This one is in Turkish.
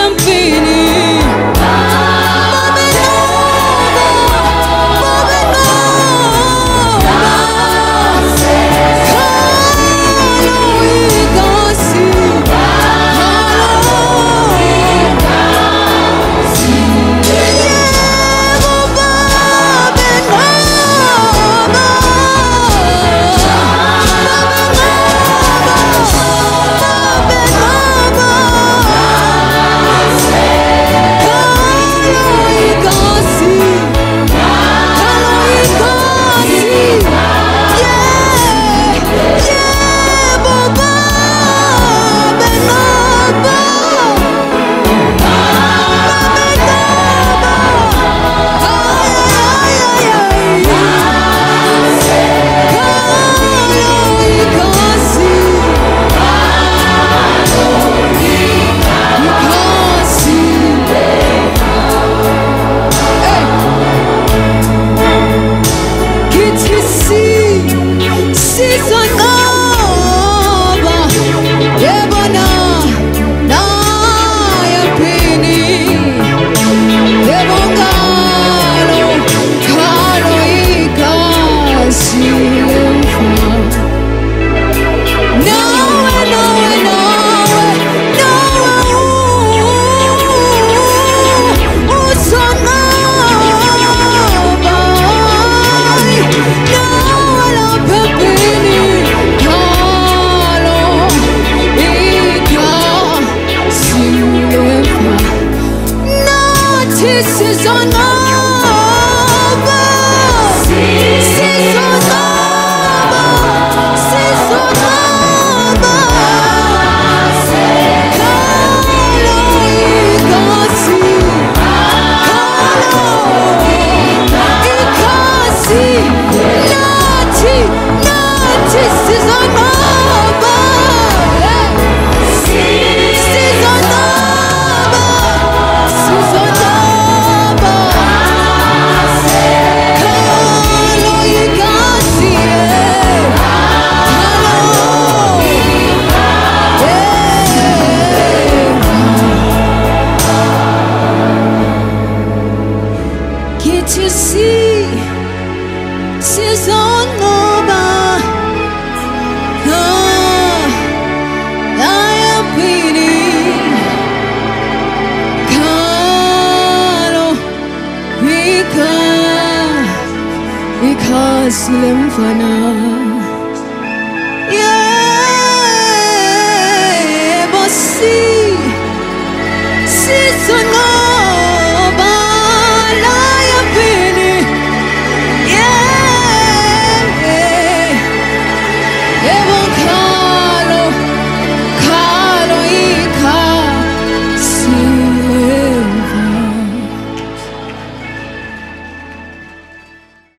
sempre حاسلم فناك